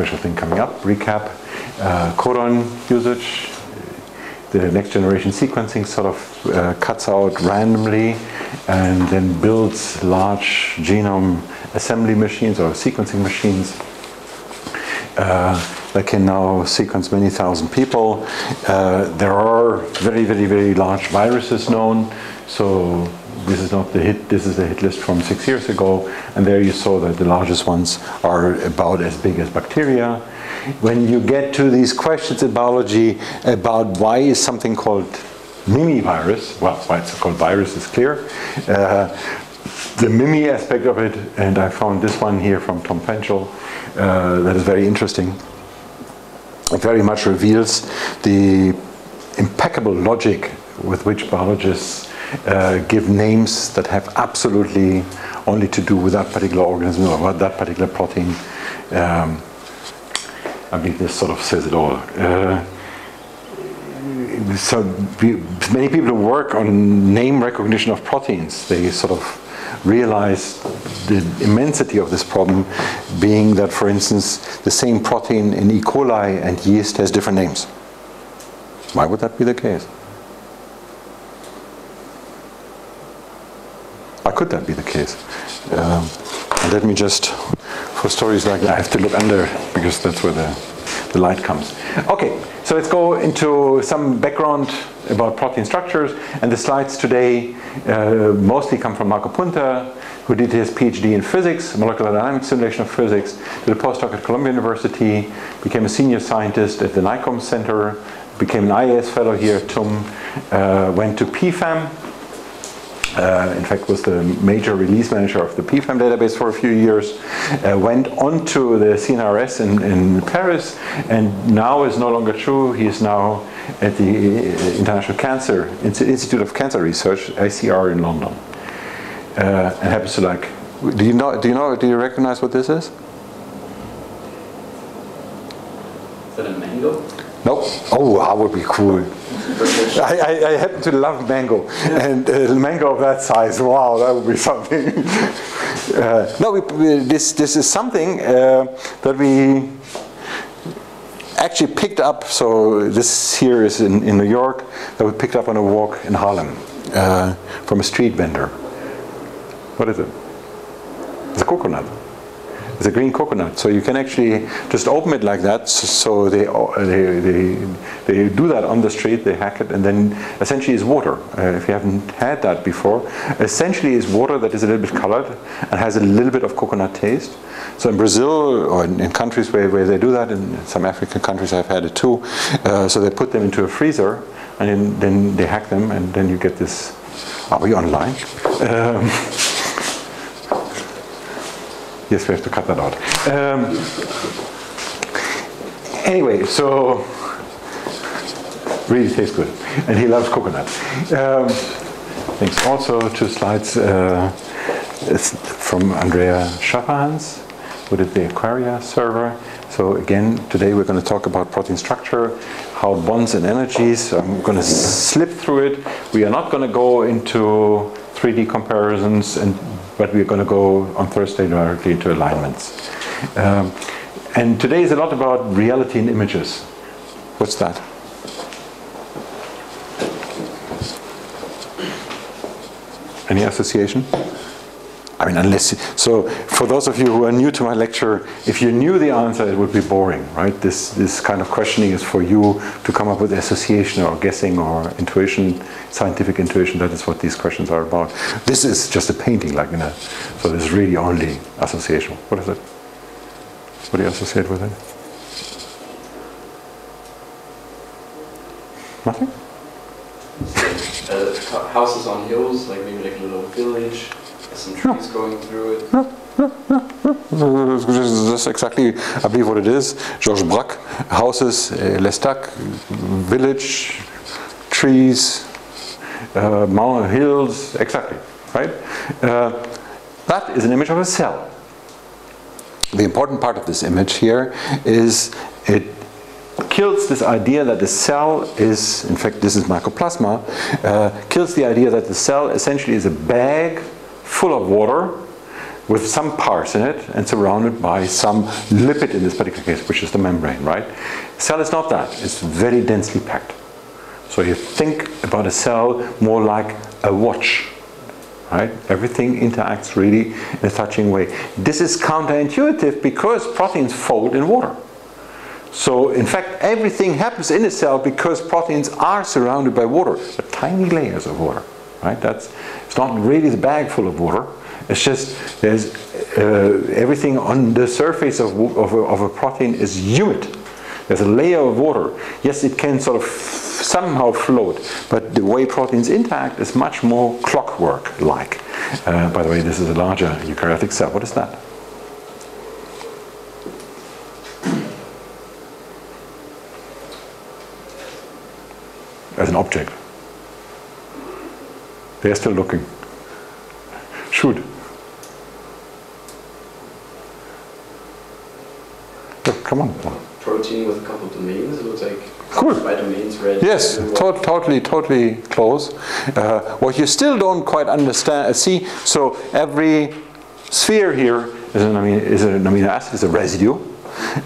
special thing coming up. Recap, uh, codon usage. The next generation sequencing sort of uh, cuts out randomly and then builds large genome assembly machines or sequencing machines uh, that can now sequence many thousand people. Uh, there are very, very, very large viruses known. So this is not the hit, this is the hit list from six years ago. And there you saw that the largest ones are about as big as bacteria. When you get to these questions in biology about why is something called Mimi virus, well, why it's called virus is clear. Uh, the Mimi aspect of it, and I found this one here from Tom Fenchel uh, that is very interesting. It very much reveals the impeccable logic with which biologists uh, give names that have absolutely only to do with that particular organism or that particular protein. Um, I mean, this sort of says it all. Uh, so many people who work on name recognition of proteins, they sort of realize the immensity of this problem being that, for instance, the same protein in E. coli and yeast has different names. Why would that be the case? Why could that be the case? Um, let me just, for stories like that, I have to look under because that's where the, the light comes. Okay, so let's go into some background about protein structures. And the slides today uh, mostly come from Marco Punta, who did his PhD in physics, molecular dynamics simulation of physics, did a postdoc at Columbia University, became a senior scientist at the NICOM Center, became an IAS fellow here at TUM, uh, went to PFAM, uh, in fact was the major release manager of the PFAM database for a few years, uh, went on to the CNRS in, in, Paris, and now is no longer true. He is now at the uh, International Cancer Institute of Cancer Research, ICR in London, uh, and happens to like. Do you know? Do you know? Do you recognize what this is? Is that a mango? Nope. Oh, that would be cool. I, I, I, happen to love mango, and uh, mango of that size. Wow, that would be something. uh, no, we, we, this this is something uh, that we actually picked up. So this here is in, in New York that we picked up on a walk in Harlem uh, from a street vendor. What is it? It's a coconut. It's a green coconut. So you can actually just open it like that. So they, they, they, they do that on the street, they hack it, and then essentially is water. Uh, if you haven't had that before, essentially is water that is a little bit colored and has a little bit of coconut taste. So in Brazil, or in, in countries where, where they do that, in some African countries I've had it too, uh, so they put them into a freezer and then, then they hack them and then you get this. Are we online? Um, Yes, we have to cut that out. Um, anyway, so really tastes good, and he loves coconut. Um, thanks also to slides uh, from Andrea Schafferhans, who did the Aquaria server. So again, today we're going to talk about protein structure, how bonds and energies. I'm going to slip through it. We are not going to go into 3D comparisons and but we're going to go on Thursday directly into alignments. Um, and today is a lot about reality in images. What's that? Any association? I mean, unless, so for those of you who are new to my lecture, if you knew the answer, it would be boring, right? This, this kind of questioning is for you to come up with association or guessing or intuition, scientific intuition. That is what these questions are about. This is just a painting, like in a, so it's really only association. What is it? What do you associate with it? Nothing? Uh, houses on hills, like maybe like a little village some trees going through it. That's exactly, I believe, what it is. Georges Braque, houses, uh, L'Estaque, village, trees, uh, mountain hills, exactly, right? Uh, that is an image of a cell. The important part of this image here is it kills this idea that the cell is, in fact, this is mycoplasma, uh, kills the idea that the cell essentially is a bag full of water with some parts in it and surrounded by some lipid in this particular case, which is the membrane, right? Cell is not that. It's very densely packed. So you think about a cell more like a watch, right? Everything interacts really in a touching way. This is counterintuitive because proteins fold in water. So in fact, everything happens in a cell because proteins are surrounded by water, tiny layers of water, right? That's it's not really the bag full of water. It's just there's uh, everything on the surface of, of, a, of a protein is humid. There's a layer of water. Yes, it can sort of somehow float, but the way proteins interact is much more clockwork-like. Uh, by the way, this is a larger eukaryotic cell. What is that? As an object. They're still looking. Shoot. Look, come on. Protein with a couple domains. It looks like Cool. by domains red. Yes, to- totally, totally close. Uh, what you still don't quite understand, uh, see, so every sphere here is an amino, is an amino acid, is a residue.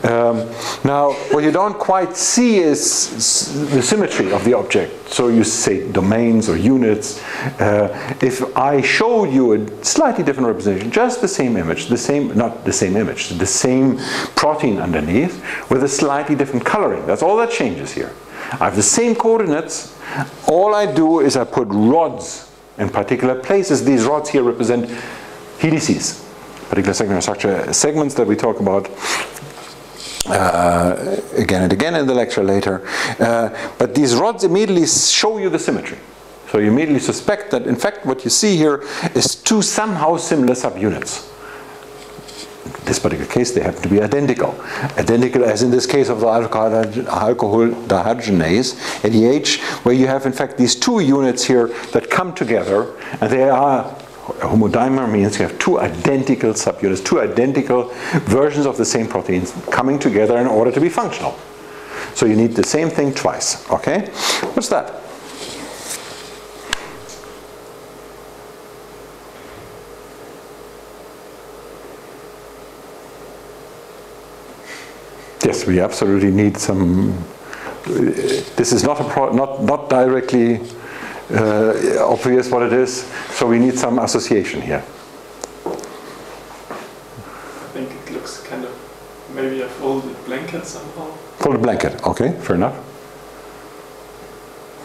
Um, now, what you don't quite see is the symmetry of the object. So you say domains or units. Uh, if I showed you a slightly different representation, just the same image, the same, not the same image, the same protein underneath with a slightly different coloring. That's all that changes here. I have the same coordinates. All I do is I put rods in particular places. These rods here represent helices, particular segment structure segments that we talk about uh, again and again in the lecture later. Uh, but these rods immediately show you the symmetry. So you immediately suspect that in fact what you see here is two somehow similar subunits. In this particular case, they happen to be identical. Identical as in this case of the alcohol, dehydrogenase, ADH, where you have in fact these two units here that come together and they are a homodimer means you have two identical subunits, two identical versions of the same proteins coming together in order to be functional. So you need the same thing twice, okay? What's that? Yes, we absolutely need some. Uh, this is not a pro, not not directly uh, obvious what it is, so we need some association here. I think it looks kind of maybe a folded blanket somehow. Folded blanket. Okay, fair enough.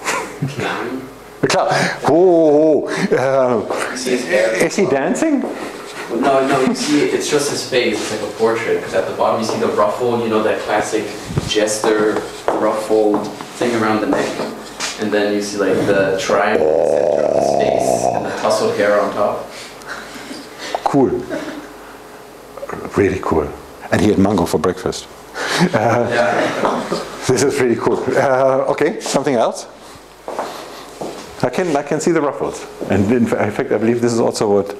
Clown. A cloud. Oh, uh, You his is he dancing? Well, no, no, you see, it's just his face. It's like a portrait. Because at the bottom, you see the ruffle, you know, that classic jester ruffled thing around the neck. And then you see, like, the triangle in the center of his face and the tousled hair on top. Cool. Really cool. And he had mango for breakfast. Yeah. This is really cool. Uh, okay, something else? I can, I can see the ruffles. And in in fact, I believe this is also what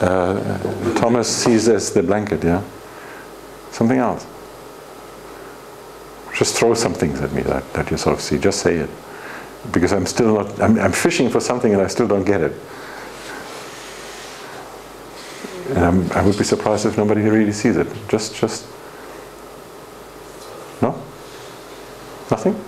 uh, Thomas sees as the blanket, yeah? Something else. Just throw some things at me that, that you sort of see. Just say it. Because I'm still not, I'm, I'm fishing for something and I still don't get it. And I'm, I would be surprised if nobody really sees it. Just, just, no? Nothing?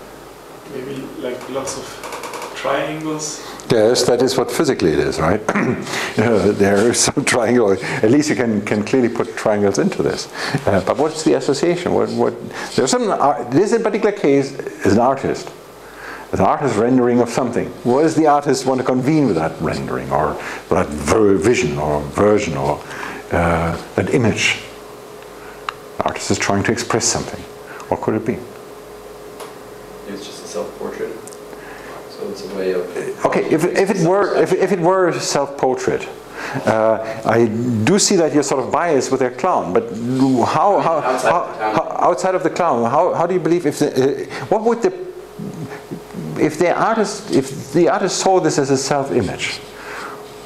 Maybe like lots of triangles. Yes, that is what physically it is, right? Uh, there is some triangle. At least you can, can clearly put triangles into this. Uh, but what's the association? What, what, there's some, ar- this in particular case is an artist. An artist rendering of something. What does the artist want to convene with that rendering or that ver- vision or version or uh, that image? The artist is trying to express something. What could it be? It's just a self-portrait. So it's a way of... Okay, if, if it were if, if it were self-portrait, uh, I do see that you're sort of biased with their clown. But how, how, Outside how, of the clown. how- outside of the clown, how, how do you believe if the, uh, what would the if the artist if the artist saw this as a self-image,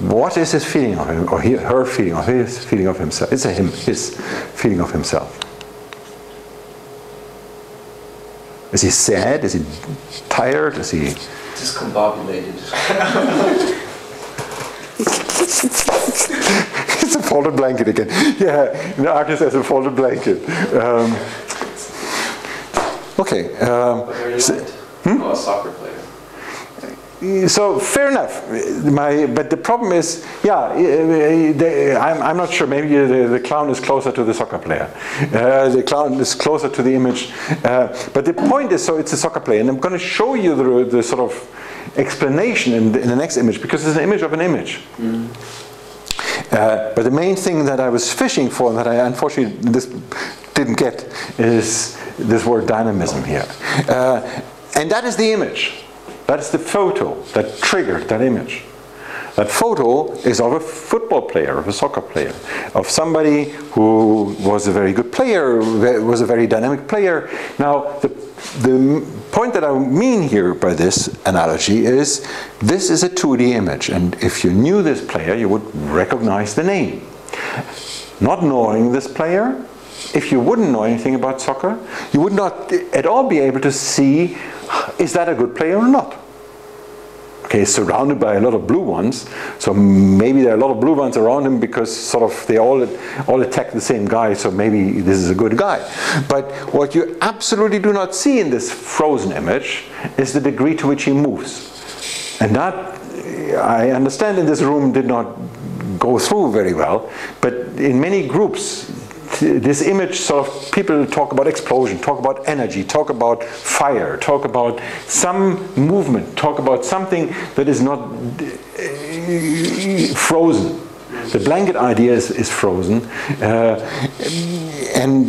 what is his feeling of him or he, her feeling or his feeling of himself? It's a him his feeling of himself. Is he sad? Is he tired? Is he Discombobulated. it's a folded blanket again. Yeah, the artist has a folded blanket. Um, okay. Um, You? Oh, a soccer player. so fair enough. My, but the problem is, yeah, uh, the, I'm, I'm not sure. Maybe the, the clown is closer to the soccer player. Uh, the clown is closer to the image. Uh, but the point is, so it's a soccer player, and I'm going to show you the, the sort of explanation in the, in the next image because it's an image of an image. Uh, but the main thing that I was fishing for, and that I unfortunately this didn't get, is this word dynamism here. And that is the image. That is the photo that triggered that image. That photo is of a football player, of a soccer player, of somebody who was a very good player, was a very dynamic player. Now, the, the point that I mean here by this analogy is this is a 2D image, and if you knew this player, you would recognize the name. Not knowing this player, if you wouldn't know anything about soccer, you would not at all be able to see is that a good player or not. Okay, surrounded by a lot of blue ones, so maybe there are a lot of blue ones around him because sort of they all all attack the same guy, so maybe this is a good guy. But what you absolutely do not see in this frozen image is the degree to which he moves. And that, I understand in this room did not go through very well, but in many groups, this image sort of people talk about explosion, talk about energy, talk about fire, talk about some movement, talk about something that is not uh, frozen. The blanket idea is, is frozen. Uh, and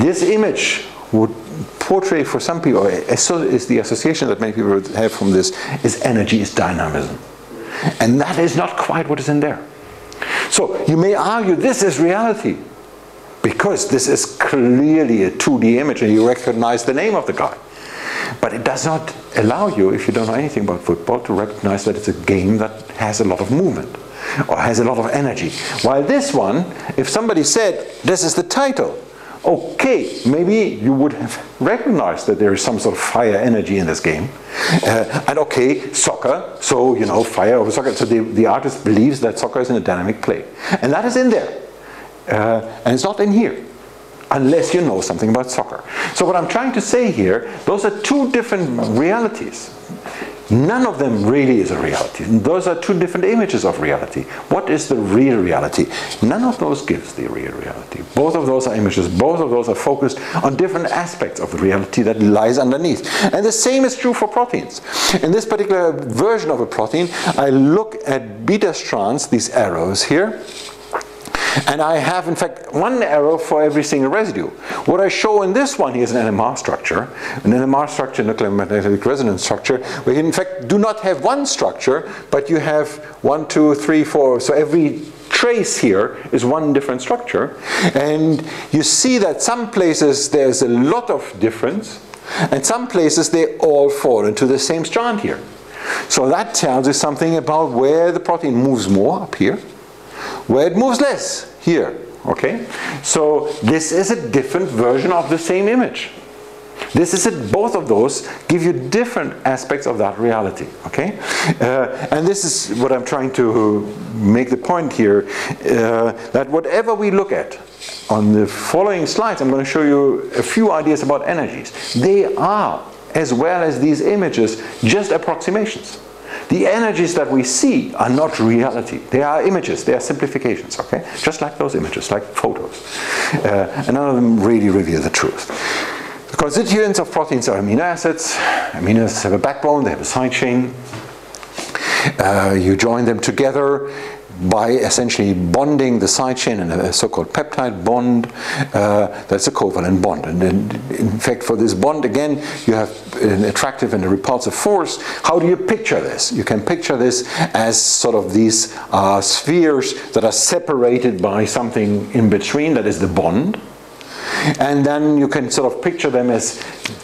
this image would portray for some people, so is the association that many people have from this, is energy, is dynamism. And that is not quite what is in there. So you may argue this is reality because this is clearly a 2D image and you recognize the name of the guy. But it does not allow you, if you don't know anything about football, to recognize that it's a game that has a lot of movement or has a lot of energy. While this one, if somebody said, this is the title, okay, maybe you would have recognized that there is some sort of fire energy in this game. Uh, and okay, soccer, so you know, fire over soccer. So the, the artist believes that soccer is in a dynamic play. And that is in there. Uh, and it's not in here unless you know something about soccer. So what I'm trying to say here, those are two different realities. None of them really is a reality. Those are two different images of reality. What is the real reality? None of those gives the real reality. Both of those are images. Both of those are focused on different aspects of the reality that lies underneath. And the same is true for proteins. In this particular version of a protein, I look at beta strands, these arrows here, and I have, in fact, one arrow for every single residue. What I show in this one here is an NMR structure, an NMR structure, nuclear magnetic resonance structure, where you, in fact, do not have one structure, but you have one, two, three, four. So every trace here is one different structure. And you see that some places there's a lot of difference, and some places they all fall into the same strand here. So that tells you something about where the protein moves more up here, where it moves less here. Okay? So this is a different version of the same image. This is it, both of those give you different aspects of that reality. Okay? Uh, and this is what I'm trying to make the point here uh, that whatever we look at on the following slides, I'm going to show you a few ideas about energies. They are, as well as these images, just approximations. The energies that we see are not reality. They are images, they are simplifications, okay? Just like those images, like photos. Uh, and none of them really reveal the truth. The constituents of proteins are amino acids. Amino acids have a backbone, they have a side chain. Uh, you join them together by essentially bonding the side chain in a so-called peptide bond. Uh, that's a covalent bond. And in fact, for this bond, again, you have an attractive and a repulsive force. How do you picture this? You can picture this as sort of these uh, spheres that are separated by something in between, that is the bond. And then you can sort of picture them as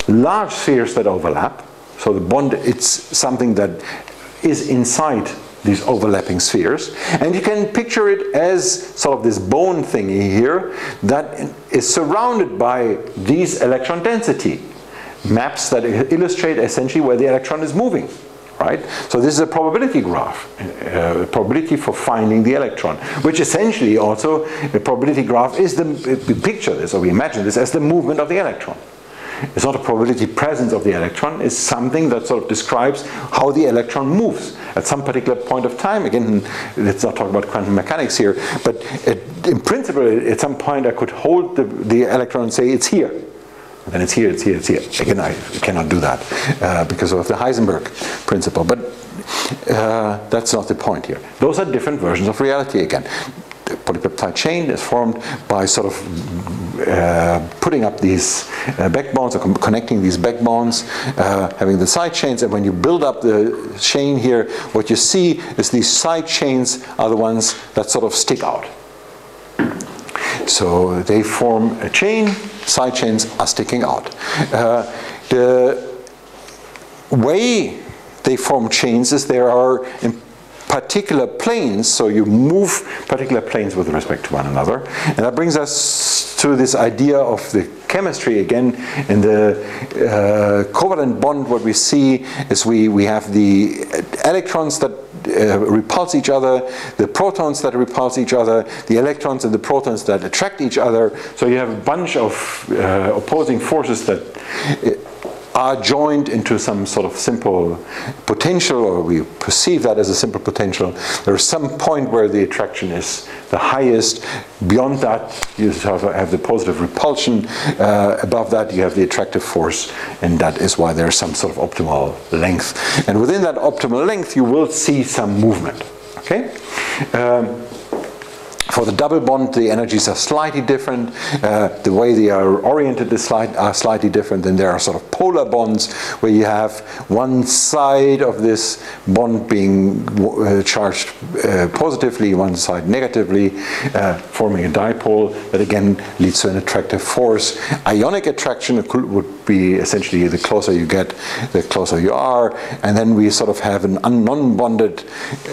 large spheres that overlap. So the bond, it's something that is inside these overlapping spheres. And you can picture it as sort of this bone thingy here that is surrounded by these electron density maps that illustrate essentially where the electron is moving. right? So this is a probability graph, uh, probability for finding the electron, which essentially also, the probability graph is the, we picture this, or we imagine this as the movement of the electron. It's not a probability presence of the electron, it's something that sort of describes how the electron moves at some particular point of time. Again, let's not talk about quantum mechanics here, but it, in principle, at some point I could hold the, the electron and say it's here. And then it's here, it's here, it's here. Again, I cannot do that uh, because of the Heisenberg principle. But uh, that's not the point here. Those are different versions of reality again polypeptide chain is formed by sort of uh, putting up these uh, backbones or connecting these backbones, uh, having the side chains, and when you build up the chain here, what you see is these side chains are the ones that sort of stick out. So they form a chain, side chains are sticking out. Uh, the way they form chains is there are particular planes, so you move particular planes with respect to one another. And that brings us to this idea of the chemistry again. In the uh, covalent bond, what we see is we, we have the electrons that uh, repulse each other, the protons that repulse each other, the electrons and the protons that attract each other. So you have a bunch of uh, opposing forces that are joined into some sort of simple potential, or we perceive that as a simple potential. There is some point where the attraction is the highest. Beyond that, you have the positive repulsion. Uh, above that, you have the attractive force, and that is why there is some sort of optimal length. And within that optimal length, you will see some movement. Okay. Um, for the double bond, the energies are slightly different. Uh, the way they are oriented is slight, are slightly different. And there are sort of polar bonds where you have one side of this bond being uh, charged uh, positively, one side negatively, uh, forming a dipole that again leads to an attractive force. Ionic attraction would be essentially the closer you get, the closer you are. And then we sort of have an non-bonded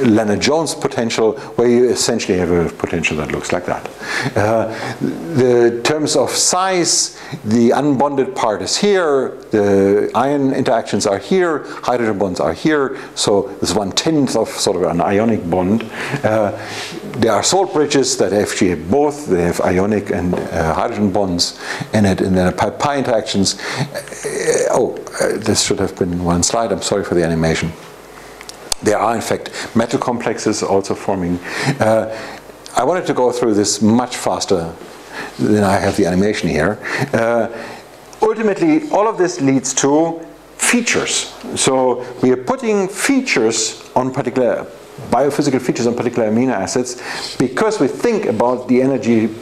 Lennard-Jones potential where you essentially have a potential that looks like that. Uh, the terms of size, the unbonded part is here, the ion interactions are here, hydrogen bonds are here, so this one tenth of sort of an ionic bond. Uh, there are salt bridges that actually have both, they have ionic and uh, hydrogen bonds in it, and then pi-pi interactions. Uh, oh, uh, this should have been one slide, I'm sorry for the animation. There are, in fact, metal complexes also forming. Uh, I wanted to go through this much faster than I have the animation here. Uh, ultimately, all of this leads to features. So we are putting features on particular biophysical features on particular amino acids because we think about the energy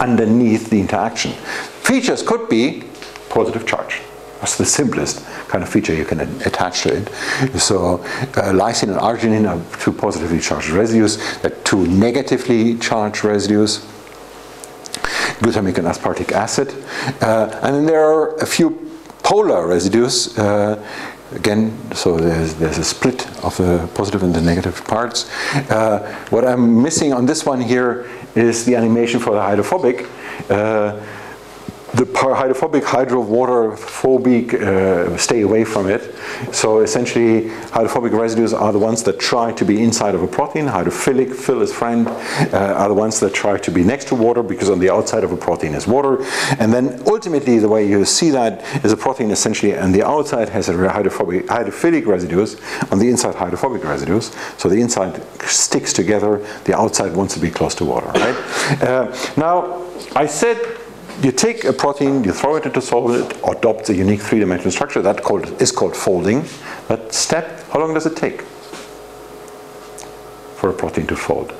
underneath the interaction. Features could be positive charge. That's the simplest kind of feature you can attach to it. So uh, lysine and arginine are two positively charged residues, that two negatively charged residues glutamic and aspartic acid. Uh, and then there are a few polar residues. Uh, again, so there's, there's a split of the positive and the negative parts. Uh, what I'm missing on this one here is the animation for the hydrophobic. The hydrophobic hydro water uh, stay away from it. So essentially hydrophobic residues are the ones that try to be inside of a protein. Hydrophilic phil is friend uh, are the ones that try to be next to water because on the outside of a protein is water. And then ultimately the way you see that is a protein essentially on the outside has a hydrophobic hydrophilic residues. On the inside hydrophobic residues. So the inside sticks together. The outside wants to be close to water right? Uh, now I said you take a protein, you throw it into solvent, it adopts a unique three-dimensional structure. That called, is called folding. That step, how long does it take for a protein to fold?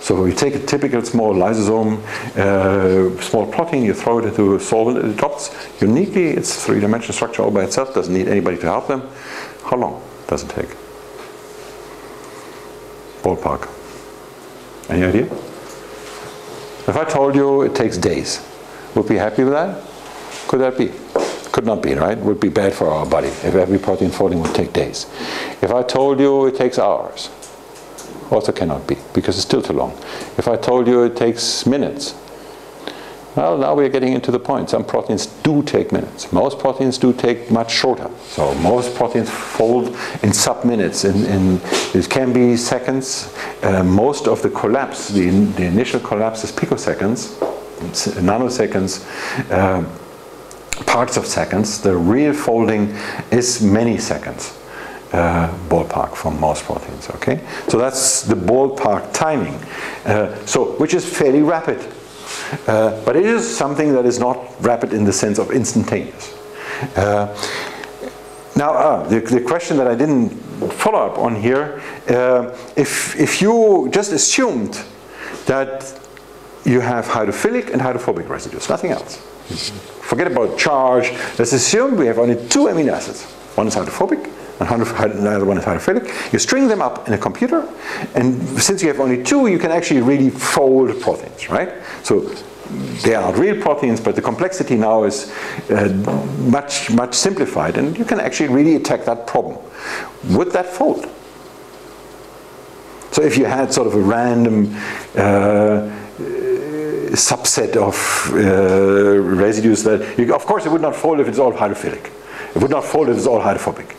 So you take a typical small lysozyme, uh, small protein, you throw it into a solvent, it adopts uniquely its three-dimensional structure all by itself, doesn't need anybody to help them. How long does it take? Ballpark. Any idea? If I told you it takes days, would be happy with that? Could that be? Could not be, right? Would be bad for our body if every protein folding would take days. If I told you it takes hours, also cannot be because it's still too long. If I told you it takes minutes, Well, now we're getting into the point. Some proteins do take minutes. Most proteins do take much shorter. So most proteins fold in sub-minutes. In, in, it can be seconds. Uh, most of the collapse, the, the initial collapse is picoseconds, nanoseconds, uh, parts of seconds. The real folding is many seconds. Uh, ballpark for most proteins. Okay, so that's the ballpark timing. Uh, so which is fairly rapid, uh, but it is something that is not rapid in the sense of instantaneous. Uh, now, uh, the, the, question that I didn't follow up on here, uh, if if you just assumed that you have hydrophilic and hydrophobic residues, nothing else. Forget about charge. Let's assume we have only two amino acids. One is hydrophobic and another one is hydrophilic. You string them up in a computer, and since you have only two, you can actually really fold proteins, right? So they are real proteins, but the complexity now is uh, much, much simplified, and you can actually really attack that problem. Would that fold? So if you had sort of a random uh, subset of uh, residues that, you, of course it would not fold if it's all hydrophilic. It would not fold if it's all hydrophobic.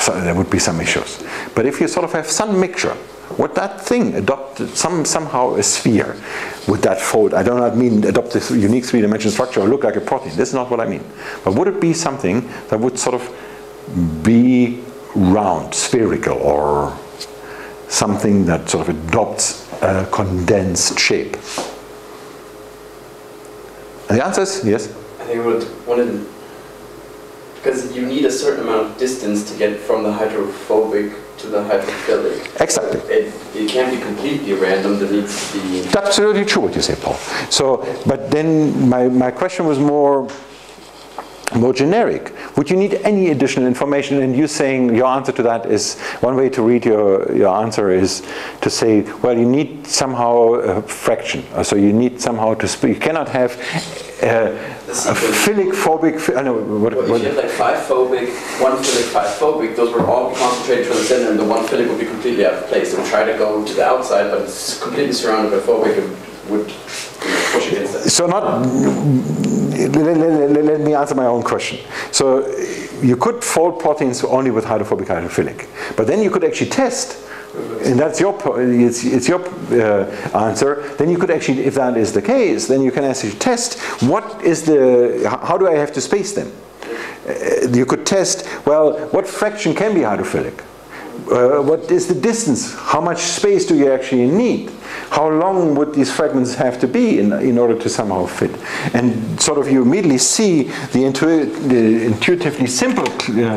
So there would be some issues. But if you sort of have some mixture, would that thing adopt some, somehow a sphere? Would that fold? I do not mean adopt this unique three-dimensional structure or look like a protein. This is not what I mean. But would it be something that would sort of be round, spherical, or something that sort of adopts a condensed shape? The answer is yes. I think would one of the because you need a certain amount of distance to get from the hydrophobic to the hydrophilic. Exactly. It, it can't be completely random, there needs to be... That's absolutely true what you say, Paul. So, but then my, my question was more more generic. Would you need any additional information? And you saying your answer to that is one way to read your, your answer is to say, well, you need somehow a fraction. So you need somehow to speak. You cannot have uh, a philic phobic. I know what. Well, if you like five phobic, one philic, five phobic, those would all concentrated from the center, and the one philic would be completely out of place. It try to go to the outside, but it's completely surrounded by phobic. It would push it. So not. Let, let, let, me answer my own question. So you could fold proteins only with hydrophobic hydrophilic, but then you could actually test and that's your it's, it's your uh, answer then you could actually if that is the case then you can actually test what is the how do i have to space them uh, you could test well what fraction can be hydrophilic uh, what is the distance how much space do you actually need how long would these fragments have to be in, in order to somehow fit and sort of you immediately see the, intu the intuitively simple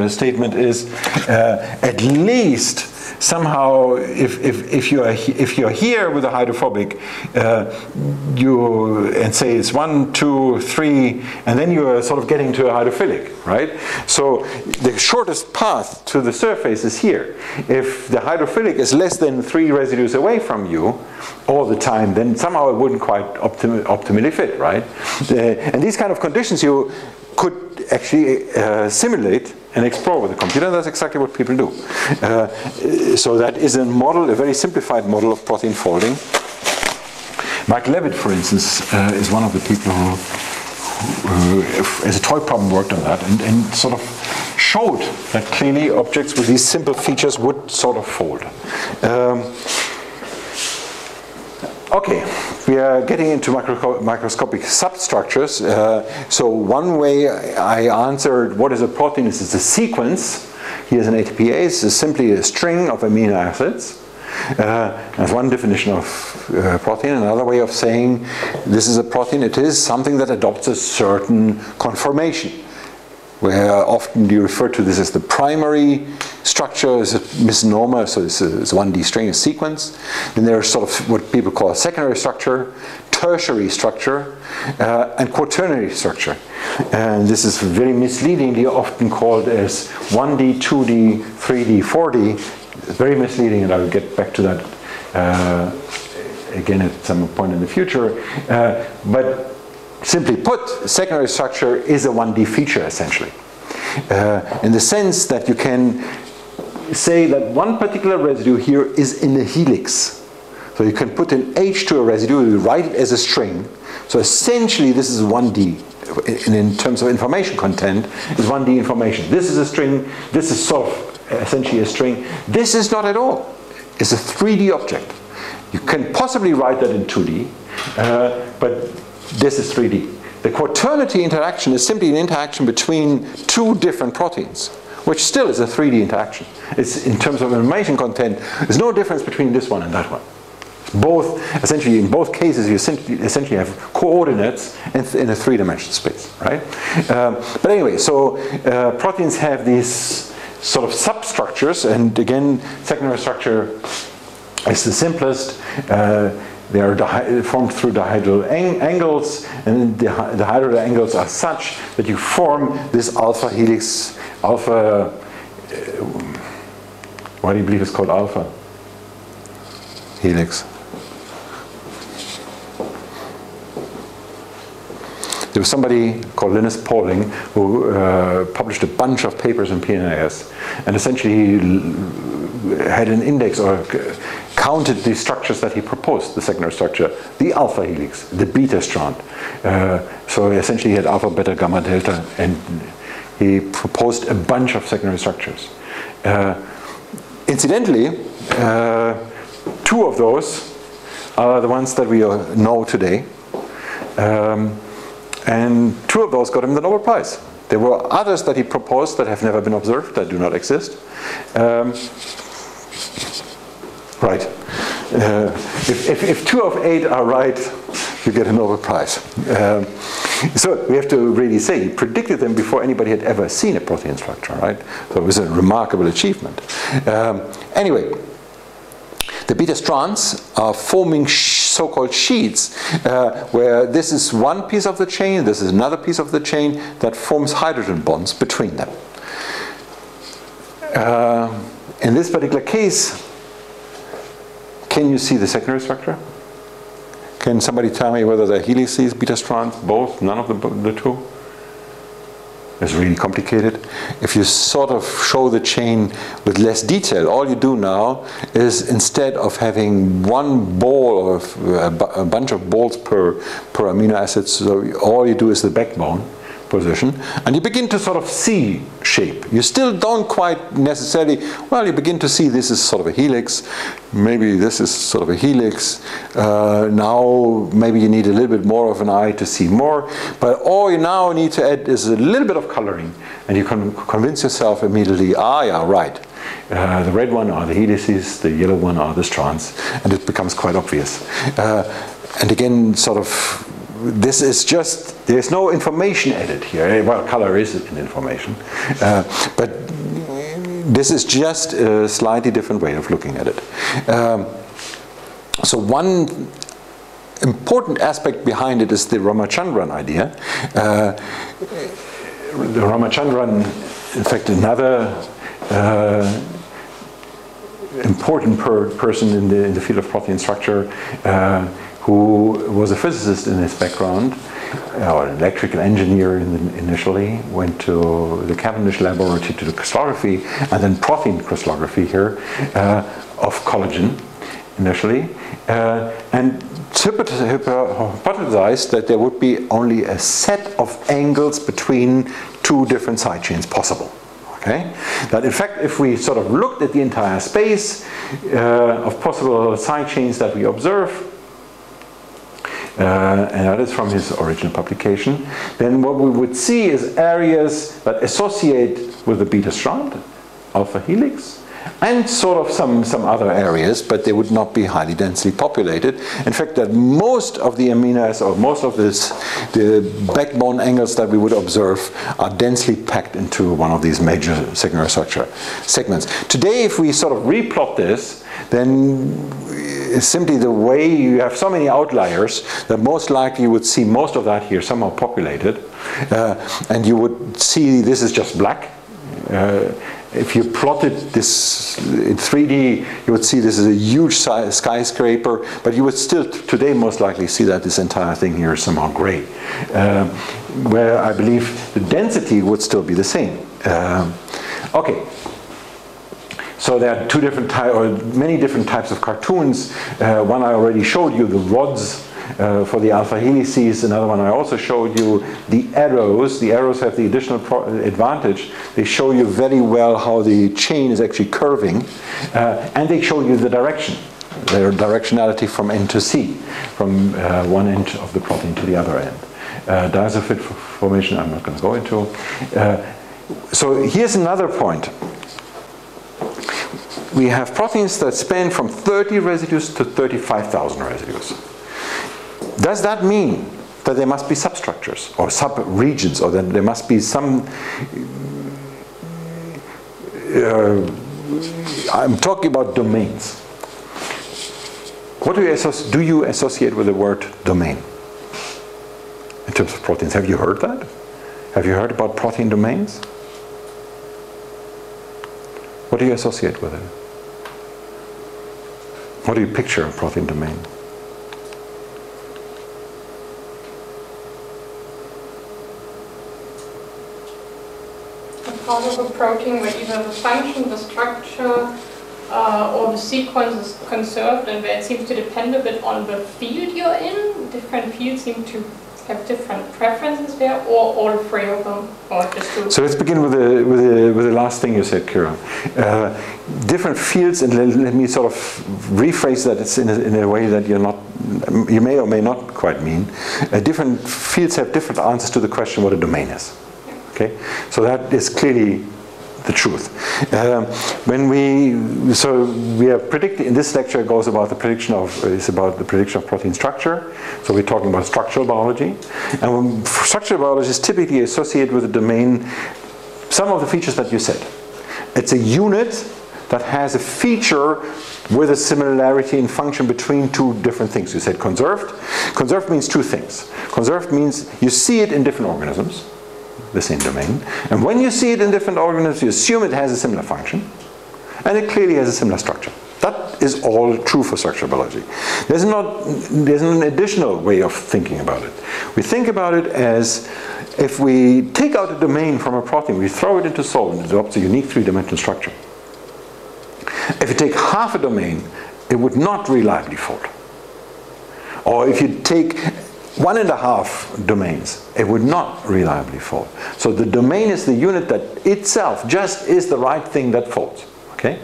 statement is uh, at least somehow if, if, if, you're, if you're here with a hydrophobic, uh, you, and say it's one, two, three, and then you're sort of getting to a hydrophilic, right? So the shortest path to the surface is here. If the hydrophilic is less than three residues away from you all the time, then somehow it wouldn't quite optim optimally fit, right? Uh, and these kind of conditions you could actually uh, simulate and explore with a computer, and that's exactly what people do. Uh, so that is a model, a very simplified model of protein folding. Mike Levitt, for instance, uh, is one of the people who, who, as a toy problem, worked on that and, and, sort of showed that clearly objects with these simple features would sort of fold. Um, Okay, we are getting into micro microscopic substructures. Uh, so one way I answered what is a protein is it's a sequence. Here's an ATPase, it's simply a string of amino acids. Uh, that's one definition of uh, protein. Another way of saying this is a protein, it is something that adopts a certain conformation where often you refer to this as the primary structure is a misnomer, so it's a, a 1D string, sequence. Then there's sort of what people call a secondary structure, tertiary structure, uh, and quaternary structure. And this is very misleadingly often called as 1D, 2D, 3D, 4D. Very misleading, and I'll get back to that uh, again at some point in the future. Uh, but simply put, secondary structure is a 1D feature essentially. Uh, in the sense that you can say that one particular residue here is in a helix. So you can put an H to a residue, you write it as a string. So essentially this is 1D in, in terms of information content is 1D information. This is a string, this is of essentially a string. This is not at all. It's a 3D object. You can possibly write that in 2D, uh, but this is 3D. The quaternity interaction is simply an interaction between two different proteins, which still is a 3D interaction. It's in terms of information content, there's no difference between this one and that one. Both, essentially, in both cases, you essentially have coordinates in, a three-dimensional space, right? Um, but anyway, so uh, proteins have these sort of substructures, and again, secondary structure is the simplest. Uh, they are formed through dihedral ang angles, and the, dihedral angles are such that you form this alpha helix, alpha. Uh, why do you believe it's called alpha? Helix. There was somebody called Linus Pauling who uh, published a bunch of papers in PNAS and essentially he had an index or counted the structures that he proposed, the secondary structure, the alpha helix, the beta strand. Uh, so essentially he had alpha, beta, gamma, delta, and he proposed a bunch of secondary structures. Uh, incidentally, uh, two of those are the ones that we know today. Um, and two of those got him the Nobel Prize. There were others that he proposed that have never been observed, that do not exist. Um, right. Uh, if, if, if, two of eight are right, you get a Nobel Prize. Um, so we have to really say he predicted them before anybody had ever seen a protein structure, right? So it was a remarkable achievement. Um, anyway, the beta strands are forming so-called sheets uh, where this is one piece of the chain, this is another piece of the chain that forms hydrogen bonds between them. Uh, in this particular case, can you see the secondary structure? Can somebody tell me whether the helices, beta strands, both, none of the, the two? It's really complicated. If you sort of show the chain with less detail, all you do now is instead of having one ball or uh, a bunch of balls per, per amino acid, so all you do is the backbone position, and you begin to sort of see shape. You still don't quite necessarily, well, you begin to see this is sort of a helix, maybe this is sort of a helix. Uh, now maybe you need a little bit more of an eye to see more, but all you now need to add is a little bit of coloring, and you can convince yourself immediately, ah, yeah, right. Uh, the red one are the helices, the yellow one are the strands, and it becomes quite obvious. Uh, and again, sort of this is just, there's no information added here. Well, color is an information. Uh, but this is just a slightly different way of looking at it. Um, so one important aspect behind it is the Ramachandran idea. Uh, the Ramachandran, in fact, another uh, important per person in the, in the field of protein structure, uh, who was a physicist in his background, or an electrical engineer in the, initially, went to the Cavendish laboratory to do crystallography, and then protein crystallography here uh, of collagen initially, uh, and hypothesized that there would be only a set of angles between two different side chains possible. Okay? That in fact, if we sort of looked at the entire space uh, of possible side chains that we observe, uh, and that is from his original publication, then what we would see is areas that associate with the beta strand, alpha helix, and sort of some, some other areas, but they would not be highly densely populated. In fact, that most of the amino or most of this, the backbone angles that we would observe are densely packed into one of these major secondary structure segments. Today, if we sort of replot this, then simply the way you have so many outliers that most likely you would see most of that here somehow populated. Uh, and you would see this is just black. Uh, if you plotted this in 3D, you would see this is a huge skyscraper, but you would still today most likely see that this entire thing here is somehow gray. Um, where I believe the density would still be the same. Um, okay, So there are two different types, or many different types of cartoons. Uh, one I already showed you, the rods uh, for the alpha helices. Another one I also showed you, the arrows. The arrows have the additional advantage. They show you very well how the chain is actually curving, uh, and they show you the direction their directionality from N to C, from uh, one end of the protein to the other end. Uh, formation I'm not going to go into. Uh, so here's another point. We have proteins that span from 30 residues to 35,000 residues. Does that mean that there must be substructures or subregions or that there must be some uh, I'm talking about domains. What do you, do you associate with the word domain in terms of proteins? Have you heard that? Have you heard about protein domains? What do you associate with it? What do you picture a protein domain? Of a protein where either the function, the structure, uh, or the sequence is conserved and where it seems to depend a bit on the field you're in. Different fields seem to have different preferences there, or all three of them, or just two? So let's begin with the, with the, with the last thing you said, Kira. Uh, different fields, and let, let, me sort of rephrase that it's in a, in a way that you're not, you may or may not quite mean. Uh, different fields have different answers to the question what a domain is. Okay, so that is clearly the truth. Um, when we so we are predicting in this lecture goes about the prediction of is about the prediction of protein structure. So we're talking about structural biology, and structural biology is typically associated with the domain some of the features that you said. It's a unit that has a feature with a similarity in function between two different things. You said conserved. Conserved means two things. Conserved means you see it in different organisms the same domain. And when you see it in different organisms, you assume it has a similar function, and it clearly has a similar structure. That is all true for structural biology. There's, not, there's an additional way of thinking about it. We think about it as if we take out a domain from a protein, we throw it into solvent, it adopts a unique three-dimensional structure. If you take half a domain, it would not reliably fold. Or if you take one and a half domains, it would not reliably fold. So the domain is the unit that itself just is the right thing that folds. Okay?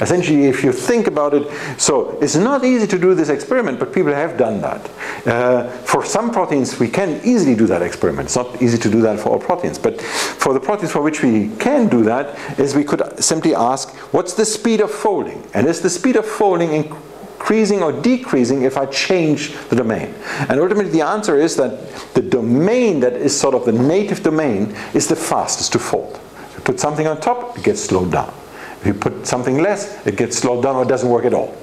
Essentially, if you think about it, so it's not easy to do this experiment, but people have done that. Uh, for some proteins, we can easily do that experiment. It's not easy to do that for all proteins, but for the proteins for which we can do that, is we could simply ask, what's the speed of folding? And is the speed of folding increasing or decreasing if I change the domain? And ultimately the answer is that the domain that is sort of the native domain is the fastest to fold. If you put something on top, it gets slowed down. If you put something less, it gets slowed down or doesn't work at all.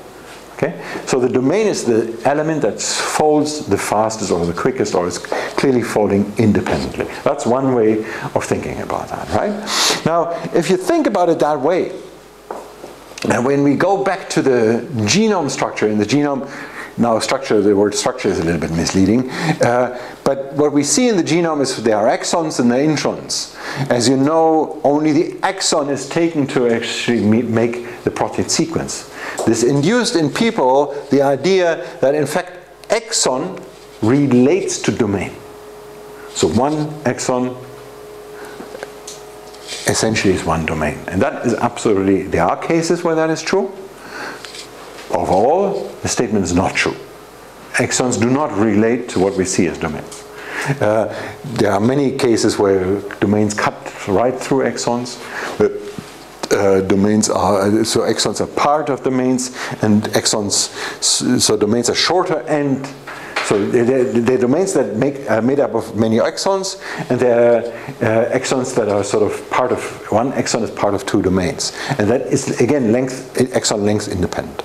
Okay? So the domain is the element that folds the fastest or the quickest or is clearly folding independently. That's one way of thinking about that, right? Now, if you think about it that way, and when we go back to the genome structure, in the genome, now structure, the word structure is a little bit misleading, uh, but what we see in the genome is there are exons and the introns. As you know, only the exon is taken to actually make the protein sequence. This induced in people the idea that in fact exon relates to domain. So one exon essentially is one domain. And that is absolutely, there are cases where that is true. Overall, the statement is not true. Exons do not relate to what we see as domains. Uh, there are many cases where domains cut right through exons. Uh, domains are so exons are part of domains, and exons so domains are shorter and so they're, they're domains that make, are made up of many exons, and they're uh, exons that are sort of part of, one exon is part of two domains. And that is, again, length, exon length independent.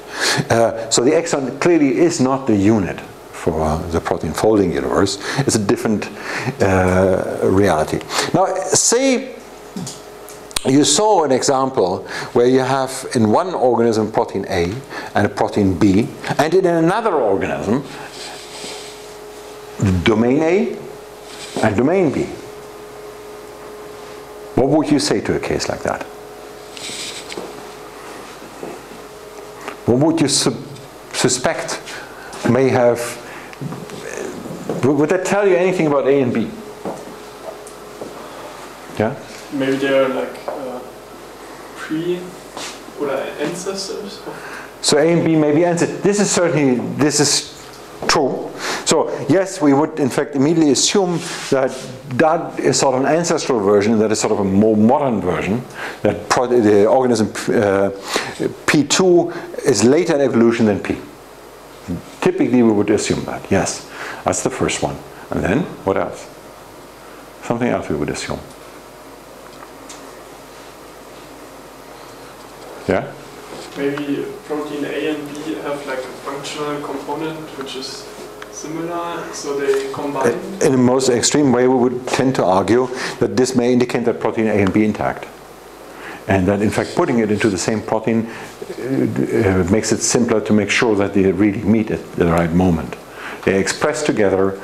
Uh, so the exon clearly is not the unit for uh, the protein folding universe. It's a different uh, reality. Now, say you saw an example where you have in one organism protein A and a protein B, and in another organism domain A and domain B. What would you say to a case like that? what would you su- suspect may have? Would that tell you anything about A and B? Yeah. Maybe they're like uh, pre or ancestors. So A and B may be ancestors. This is certainly this is true. So yes, we would in fact immediately assume that that is sort of an ancestral version, that is sort of a more modern version, that the organism uh, P2 is later in evolution than P. Typically we would assume that, yes. That's the first one. And then what else? Something else we would assume. Yeah? Maybe protein A and B have like component which is similar, so they combine. In the most extreme way, we would tend to argue that this may indicate that protein A and B intact. And that in fact putting it into the same protein uh, uh, makes it simpler to make sure that they really meet at the right moment. They express together,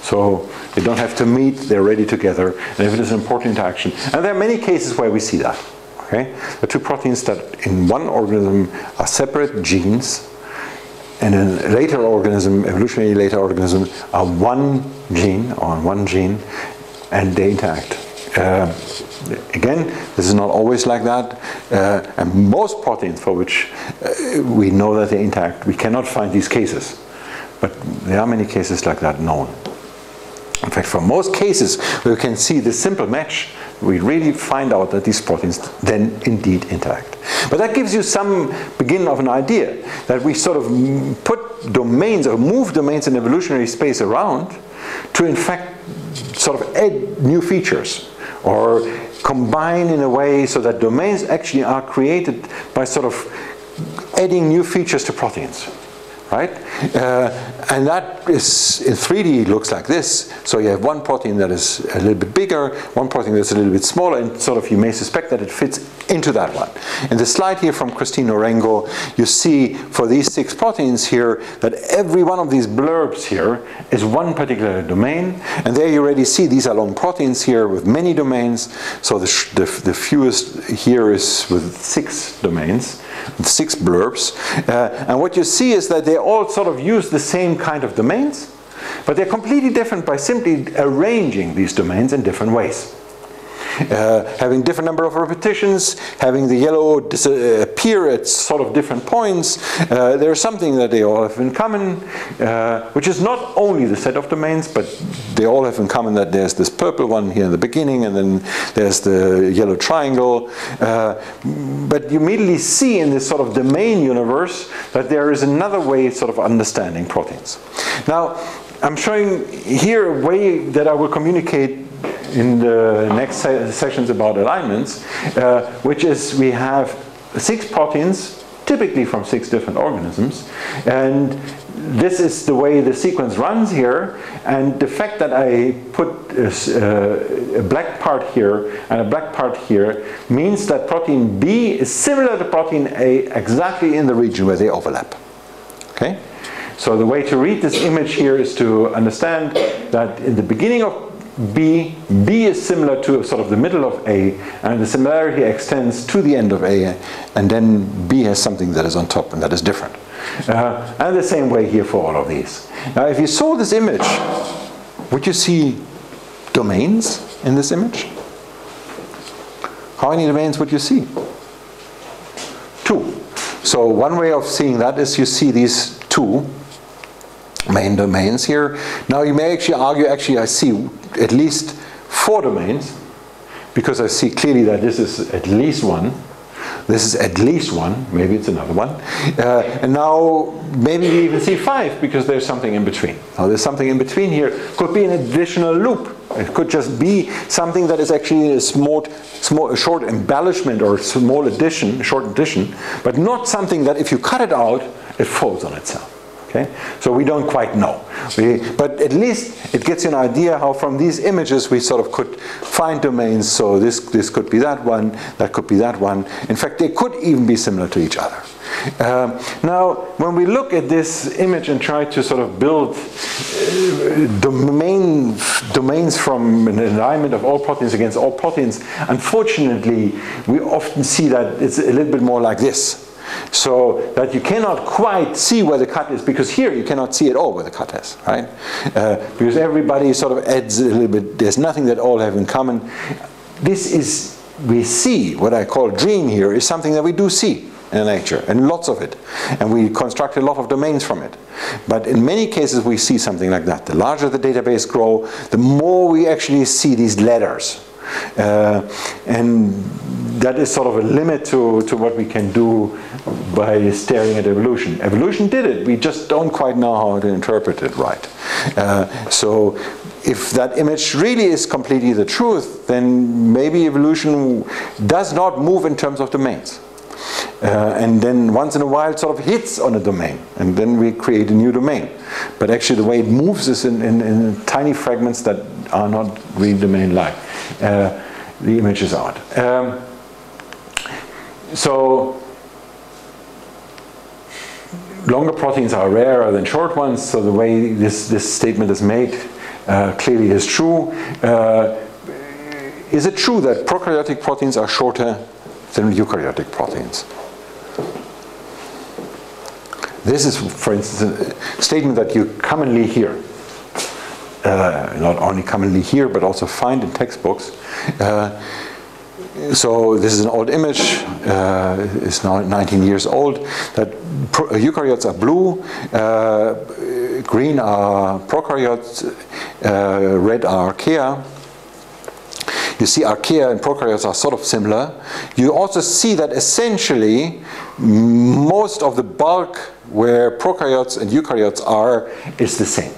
so they don't have to meet, they're ready together, and if it is an important interaction. And there are many cases where we see that. Okay? The two proteins that in one organism are separate genes, and in later organism, evolutionary later organism, are one gene or one gene, and they interact. Uh, again, this is not always like that, uh, and most proteins for which uh, we know that they interact, we cannot find these cases, but there are many cases like that known. In fact, for most cases, we can see the simple match. We really find out that these proteins then indeed interact. But that gives you some beginning of an idea that we sort of put domains or move domains in evolutionary space around to, in fact, sort of add new features or combine in a way so that domains actually are created by sort of adding new features to proteins right? Uh, and that is in 3D looks like this. So you have one protein that is a little bit bigger, one protein that's a little bit smaller, and sort of you may suspect that it fits into that one. In the slide here from Christine Orengo, you see for these six proteins here that every one of these blurbs here is one particular domain, and there you already see these are long proteins here with many domains. So the, the, the fewest here is with six domains six blurbs. Uh, and what you see is that they all sort of use the same kind of domains, but they're completely different by simply arranging these domains in different ways. Uh, having different number of repetitions, having the yellow uh, appear at sort of different points, uh, there's something that they all have in common, uh, which is not only the set of domains, but they all have in common that there's this purple one here in the beginning, and then there's the yellow triangle. Uh, but you immediately see in this sort of domain universe that there is another way sort of understanding proteins. Now, I'm showing here a way that I will communicate in the next se- sessions about alignments, uh, which is we have six proteins, typically from six different organisms, and this is the way the sequence runs here. And the fact that I put a, uh, a black part here and a black part here means that protein B is similar to protein A exactly in the region where they overlap. Okay? So the way to read this image here is to understand that in the beginning of B, B is similar to sort of the middle of A, and the similarity extends to the end of A, and then B has something that is on top and that is different. Uh, and the same way here for all of these. Now, if you saw this image, would you see domains in this image? How many domains would you see? Two. So one way of seeing that is you see these two main domains here. Now you may actually argue, actually I see at least four domains because I see clearly that this is at least one. This is at least one, maybe it's another one. Uh, and now maybe we even see five because there's something in between. Now there's something in between here. Could be an additional loop. It could just be something that is actually a small, small, a short embellishment or a small addition, a short addition, but not something that if you cut it out, it falls on itself. Okay? So we don't quite know. We, but at least it gets you an idea how from these images we sort of could find domains. So this, this could be that one, that could be that one. In fact, they could even be similar to each other. Um, now, when we look at this image and try to sort of build uh, domain, domains from an alignment of all proteins against all proteins, unfortunately, we often see that it's a little bit more like this So that you cannot quite see where the cut is, because here you cannot see at all where the cut is, right? Uh, because everybody sort of adds a little bit, there's nothing that all have in common. This is, we see, what I call dream here, is something that we do see in nature, and lots of it. And we construct a lot of domains from it. But in many cases we see something like that. The larger the database grow, the more we actually see these ladders. Uh, and that is sort of a limit to, to what we can do by staring at evolution. Evolution did it, we just don't quite know how to interpret it right. Uh, so if that image really is completely the truth, then maybe evolution does not move in terms of domains. Uh, and then once in a while sort of hits on a domain and then we create a new domain but actually the way it moves is in, in, in tiny fragments that are not really domain like uh, the image is out um, so longer proteins are rarer than short ones so the way this, this statement is made uh, clearly is true uh, is it true that prokaryotic proteins are shorter than eukaryotic proteins. This is, for instance, a statement that you commonly hear. Uh, not only commonly here but also find in textbooks. Uh, so this is an old image, uh, it's now 19 years old, that eukaryotes are blue, uh, green are prokaryotes, uh, red are archaea, you see archaea and prokaryotes are sort of similar. You also see that essentially most of the bulk where prokaryotes and eukaryotes are is the same.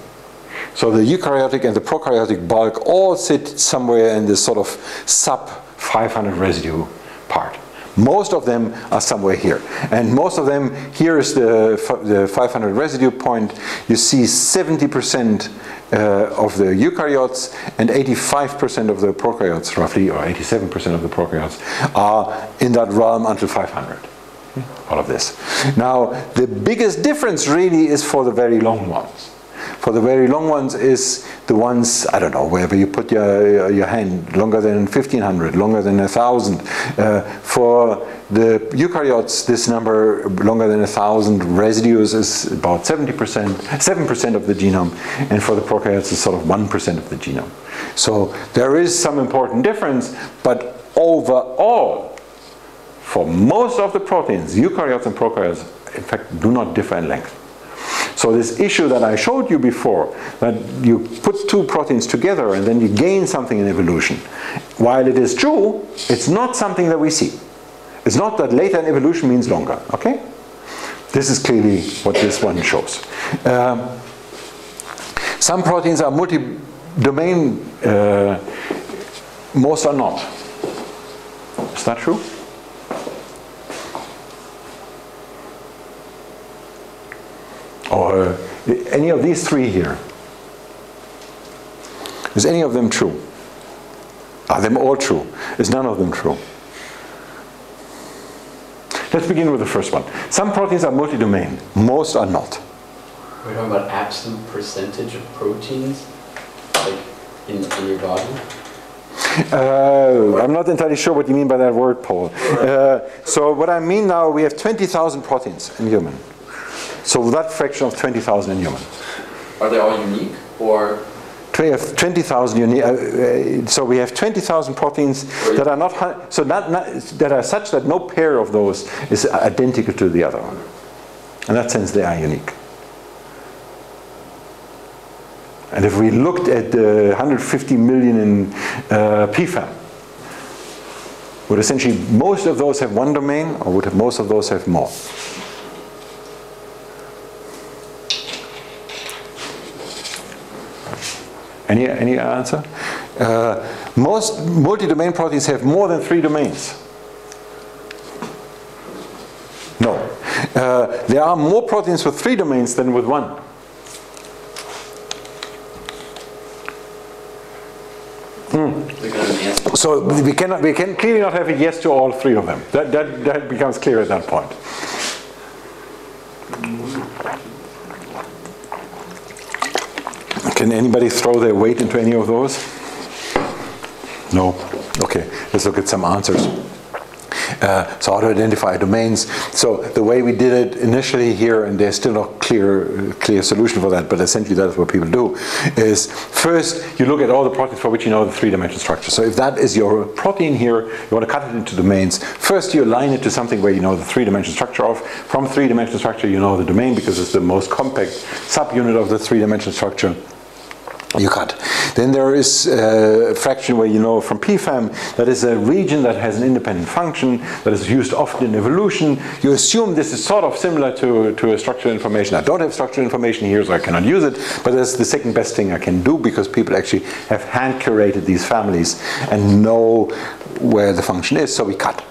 So the eukaryotic and the prokaryotic bulk all sit somewhere in this sort of sub 500 residue part. Most of them are somewhere here. And most of them, here is the, the 500 residue point. You see 70% uh, of the eukaryotes and 85% of the prokaryotes, roughly, or 87% of the prokaryotes, are in that realm until 500. All of this. Now, the biggest difference really is for the very long ones. For the very long ones is the ones, I don't know, wherever you put your, your hand, longer than 1500, longer than 1000. Uh, for the eukaryotes, this number, longer than 1000 residues, is about 70%, 7% of the genome. And for the prokaryotes, it's sort of 1% of the genome. So there is some important difference, but overall, for most of the proteins, eukaryotes and prokaryotes, in fact, do not differ in length. So this issue that I showed you before, that you put two proteins together and then you gain something in evolution, while it is true, it's not something that we see. It's not that later in evolution means longer, okay? This is clearly what this one shows. Um, some proteins are multi-domain, uh, most are not. Is that true? Or uh, any of these three here? Is any of them true? Are them all true? Is none of them true? Let's begin with the first one. Some proteins are multi-domain, most are not. We're talking about absolute percentage of proteins like in, in your body? Uh, I'm not entirely sure what you mean by that word, Paul. Uh, so what I mean now, we have 20,000 proteins in human. So that fraction of 20,000 in human. Are they all unique or? 20,000 unique. Uh, uh, so we have 20,000 proteins that are not so not, not, that are such that no pair of those is identical to the other one. In that sense, they are unique. And if we looked at the 150 million in uh, PFAM, would essentially most of those have one domain, or would have most of those have more? Any, any answer? Uh, most multi-domain proteins have more than three domains. No. Uh, there are more proteins with three domains than with one. Hmm. So we cannot, we can clearly not have a yes to all three of them. That, that, that becomes clear at that point. Can anybody throw their weight into any of those? No. Okay, let's look at some answers. Uh, so how to identify domains. So the way we did it initially here, and there's still no clear, clear solution for that, but essentially that's what people do, is first you look at all the proteins for which you know the three-dimensional structure. So if that is your protein here, you want to cut it into domains. First you align it to something where you know the three-dimensional structure of. From three-dimensional structure you know the domain because it's the most compact subunit of the three-dimensional structure you cut. Then there is uh, a fraction where you know from PFAM that is a region that has an independent function that is used often in evolution. You assume this is sort of similar to, to a structural information. I don't have structural information here so I cannot use it, but that's the second best thing I can do because people actually have hand curated these families and know where the function is, so we cut.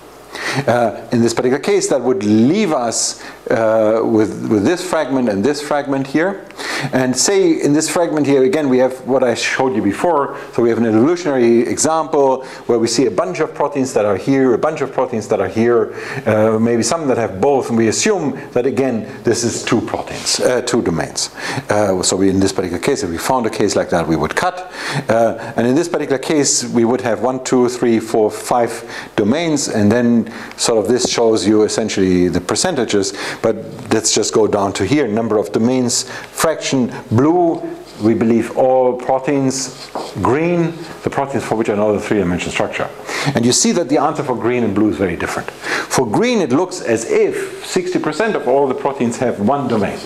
Uh, in this particular case, that would leave us uh, with, with this fragment and this fragment here. And say in this fragment here, again, we have what I showed you before. So we have an evolutionary example where we see a bunch of proteins that are here, a bunch of proteins that are here, uh, maybe some that have both. And we assume that, again, this is two proteins, uh, two domains. Uh, so we, in this particular case, if we found a case like that, we would cut. Uh, and in this particular case, we would have one, two, three, four, five domains. And then sort of this shows you essentially the percentages. But let's just go down to here, number of domains, fraction, blue, we believe all proteins, green, the proteins for which I know the three-dimensional structure. And you see that the answer for green and blue is very different. For green, it looks as if 60% of all the proteins have one domain.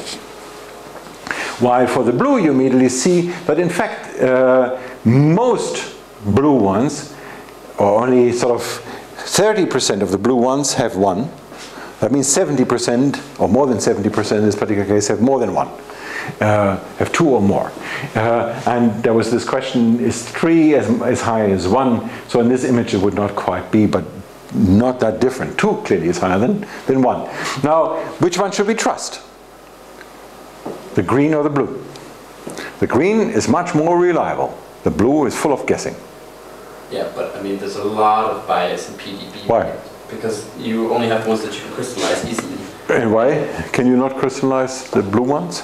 While for the blue, you immediately see that in fact, uh, most blue ones, or only sort of 30% of the blue ones have one, that means 70% or more than 70% in this particular case have more than one. Uh, have two or more. Uh, and there was this question, is three as, as high as one? So in this image it would not quite be, but not that different. Two clearly is higher than, than one. Now, which one should we trust? The green or the blue? The green is much more reliable. The blue is full of guessing. Yeah, but I mean, there's a lot of bias in PDB. Why? Because you only have ones that you can crystallize easily. And why? Can you not crystallize the blue ones?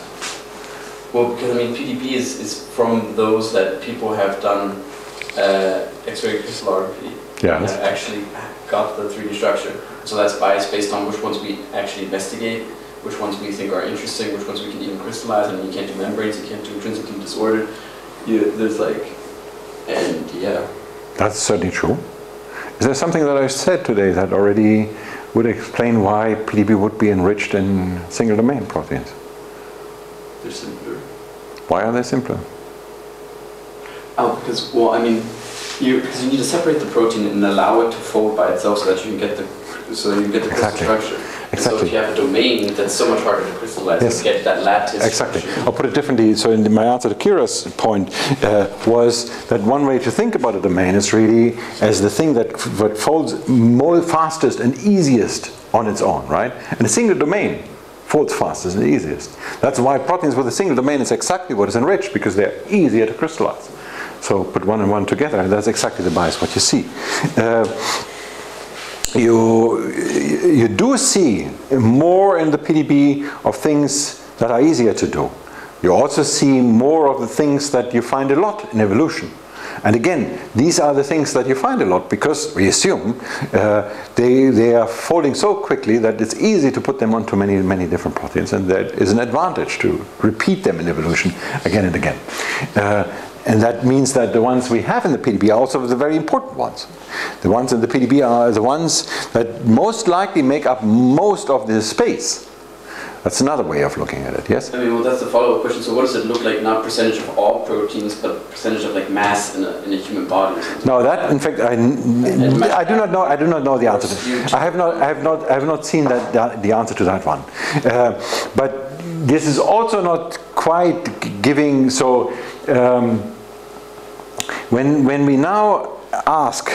Well, because I mean, PDB is, is from those that people have done uh, X-ray crystallography. Yeah. And have actually got the 3D structure. So that's bias based on which ones we actually investigate, which ones we think are interesting, which ones we can even crystallize. I mean, you can't do membranes, you can't do intrinsically disordered. You, there's like, and yeah. That's certainly true. Is there something that I said today that already would explain why PDB would be enriched in single domain proteins? They're simpler. Why are they simpler? Oh, because, well, I mean, you, because you need to separate the protein and allow it to fold by itself so that you can get the, so you get the Exactly. structure. And so if you have a domain, that's so much harder to crystallize Yes. get that lattice. Exactly. structure. I'll put it differently. So, in my answer to Kira's point uh, was that one way to think about a domain is really as the thing that, that folds more fastest and easiest on its own, right? And a single domain folds fastest and easiest. That's why proteins with a single domain is exactly what is enriched because they're easier to crystallize. So, put one and one together, and that's exactly the bias what you see. Uh, you, you do see more in the PDB of things that are easier to do. You also see more of the things that you find a lot in evolution. And again, these are the things that you find a lot because we assume uh, they, they are folding so quickly that it's easy to put them onto many, many different proteins, and that is an advantage to repeat them in evolution again and again. Uh, and that means that the ones we have in the PDB are also the very important ones. The ones in the PDB are the ones that most likely make up most of the space. That's another way of looking at it, yes? I mean, well, that's the follow-up question. So what does it look like, not percentage of all proteins, but percentage of like mass in a, in a human body? No, that in fact I, I do not know. I do not know the answer. To, I have not. I have not. I have not seen that, that the answer to that one. Uh, but this is also not quite giving. So um, when when we now ask,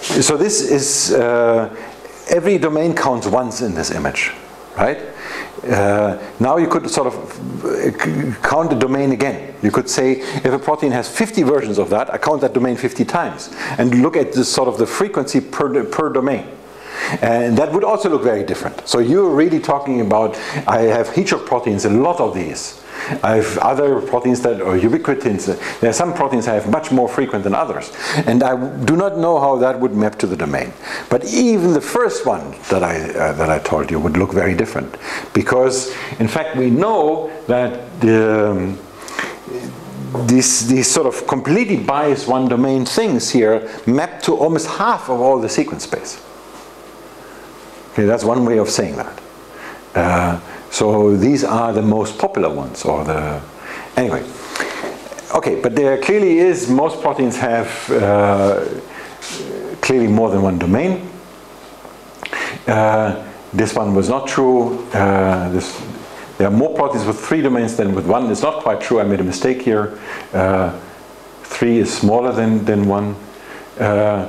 so this is uh, every domain counts once in this image, right? Uh, now you could sort of uh, count the domain again. You could say if a protein has 50 versions of that, I count that domain 50 times and look at the sort of the frequency per, per domain. And that would also look very different. So you're really talking about, I have heat shock proteins, a lot of these. I have other proteins that are ubiquitins. There are some proteins I have much more frequent than others. And I do not know how that would map to the domain. But even the first one that I, uh, that I told you would look very different. Because, in fact, we know that the, um, these, these sort of completely biased one domain things here map to almost half of all the sequence space. Okay, that's one way of saying that. Uh, so these are the most popular ones, or the anyway. Okay, but there clearly is most proteins have uh, clearly more than one domain. Uh, this one was not true. Uh, this, there are more proteins with three domains than with one. It's not quite true. I made a mistake here. Uh, three is smaller than than one. Uh,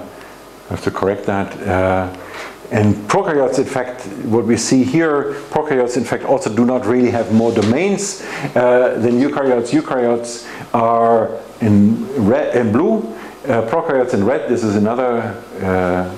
I have to correct that. And prokaryotes, in fact, what we see here, prokaryotes, in fact, also do not really have more domains uh, than eukaryotes. Eukaryotes are in red and blue, uh, prokaryotes in red. This is another uh,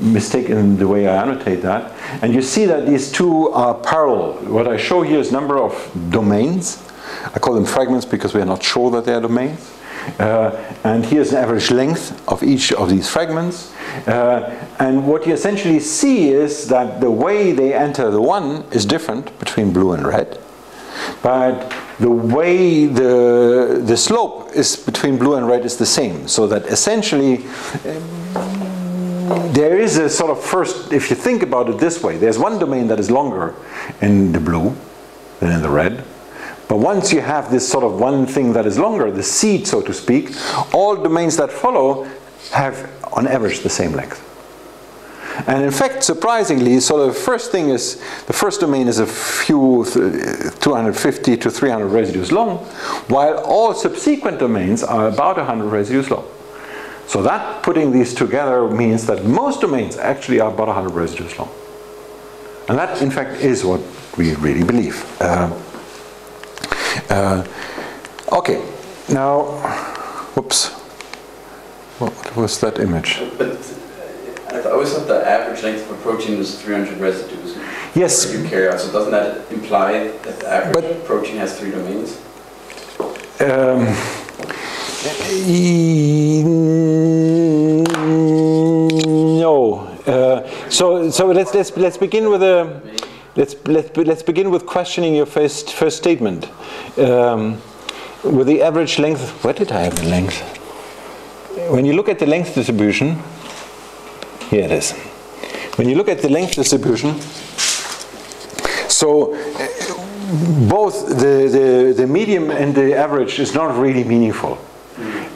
mistake in the way I annotate that. And you see that these two are parallel. What I show here is number of domains. I call them fragments because we are not sure that they are domains. Uh, and here's an average length of each of these fragments. Uh, and what you essentially see is that the way they enter the one is different between blue and red. But the way the, the slope is between blue and red is the same. So that essentially um, there is a sort of first, if you think about it this way, there's one domain that is longer in the blue than in the red. But once you have this sort of one thing that is longer, the seed, so to speak, all domains that follow have, on average, the same length. And in fact, surprisingly, so the first thing is, the first domain is a few, 250 to 300 residues long, while all subsequent domains are about 100 residues long. So that, putting these together, means that most domains actually are about 100 residues long. And that, in fact, is what we really believe. Uh, uh, okay, now, whoops, what was that image? But I always thought the average length of a protein was 300 residues. Yes. For eukaryotes. So doesn't that imply that the average But- protein has three domains? Um, no. Uh, so so let's let's let's begin with a let's let's let's begin with questioning your first first statement. Um, with the average length, where did I have the length? When you look at the length distribution, here it is. When you look at the length distribution, so uh, both the, the, the medium and the average is not really meaningful.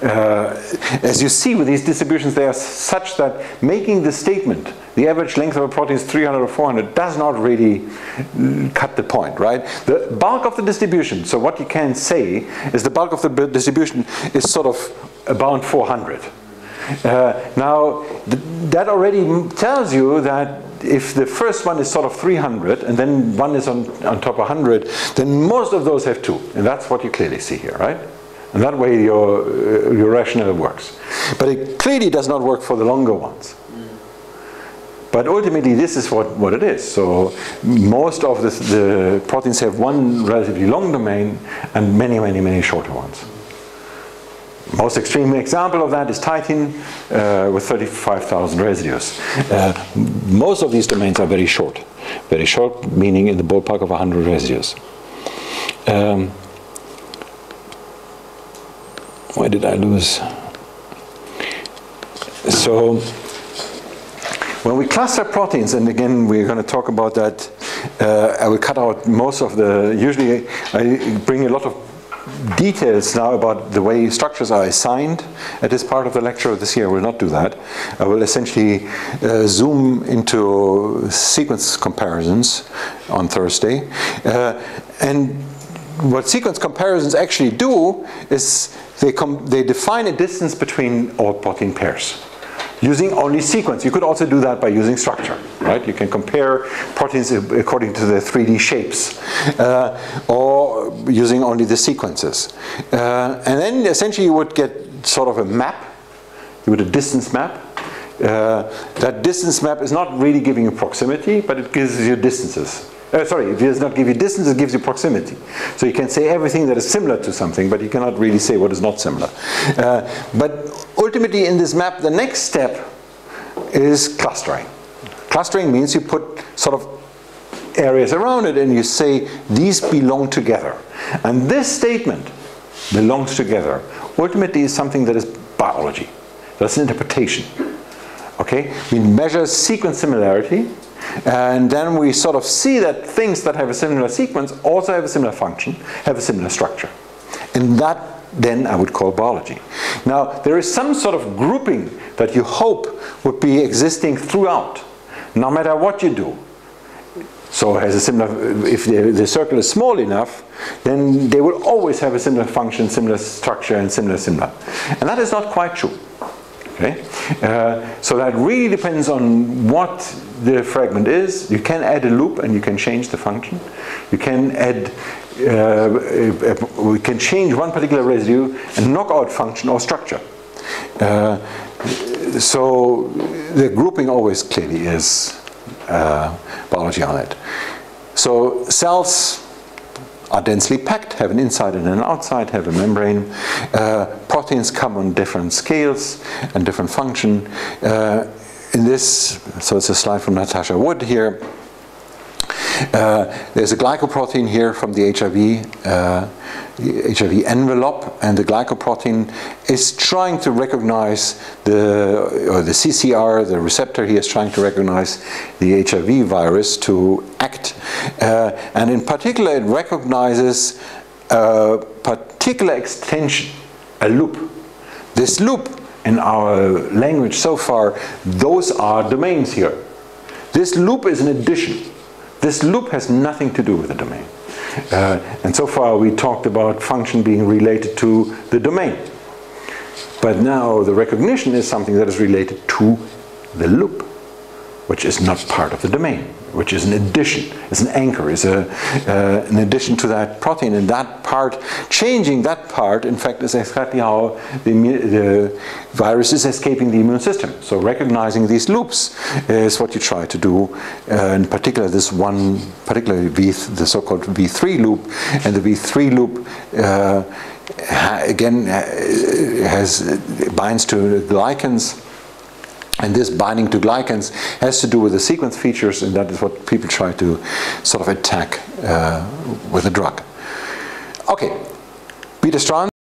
Uh, as you see with these distributions, they are such that making the statement, the average length of a protein is 300 or 400, does not really cut the point, right? The bulk of the distribution, so what you can say is the bulk of the distribution is sort of about 400. Uh, now, th that already tells you that if the first one is sort of 300 and then one is on, on top of 100, then most of those have two. And that's what you clearly see here, right? And that way your, uh, your rationale works. But it clearly does not work for the longer ones. But ultimately, this is what, what it is. So most of the, the proteins have one relatively long domain and many, many, many shorter ones. Most extreme example of that is titin uh, with 35,000 residues. Uh, most of these domains are very short. Very short, meaning in the ballpark of 100 residues. Um, why did I lose? So, when we cluster proteins, and again we're going to talk about that, uh, I will cut out most of the. Usually, I bring a lot of details now about the way structures are assigned at this part of the lecture. This year I will not do that. I will essentially uh, zoom into sequence comparisons on Thursday. Uh, and what sequence comparisons actually do is they, they define a distance between all protein pairs using only sequence. You could also do that by using structure, right? You can compare proteins according to their 3D shapes uh, or using only the sequences. Uh, and then essentially you would get sort of a map, you would a distance map. Uh, that distance map is not really giving you proximity, but it gives you distances. Uh, sorry, it does not give you distance, it gives you proximity. So you can say everything that is similar to something, but you cannot really say what is not similar. Uh, but ultimately in this map, the next step is clustering. Clustering means you put sort of areas around it and you say these belong together. And this statement belongs together ultimately is something that is biology. That's an interpretation. Okay? We measure sequence similarity and then we sort of see that things that have a similar sequence also have a similar function, have a similar structure. And that then I would call biology. Now, there is some sort of grouping that you hope would be existing throughout, no matter what you do. So has a similar, if the, the, circle is small enough, then they will always have a similar function, similar structure, and similar, similar. And that is not quite true. Okay? Uh, so that really depends on what the fragment is. You can add a loop and you can change the function. You can add, we can change one particular residue and knock out function or structure. Uh, so the grouping always clearly is uh, biology on it. So cells are densely packed, have an inside and an outside, have a membrane. Uh, proteins come on different scales and different function. Uh, in this, so it's a slide from Natasha Wood here. Uh, there's a glycoprotein here from the HIV, uh, the HIV envelope, and the glycoprotein is trying to recognize the, or the CCR, the receptor here is trying to recognize the HIV virus to act. Uh, and in particular, it recognizes a particular extension, a loop. This loop in our language so far, those are domains here. This loop is an addition. This loop has nothing to do with the domain. Uh, and so far we talked about function being related to the domain. But now the recognition is something that is related to the loop, which is not part of the domain which is an addition, is an anchor, is a, uh, an addition to that protein. And that part, changing that part, in fact, is exactly how the, the virus is escaping the immune system. So recognizing these loops is what you try to do. Uh, in particular, this one, particularly v, the so-called V3 loop, and the V3 loop. Uh, again, uh, has binds to glycans and this binding to glycans has to do with the sequence features, and that is what people try to sort of attack uh, with a drug. Okay, Peter Strauss.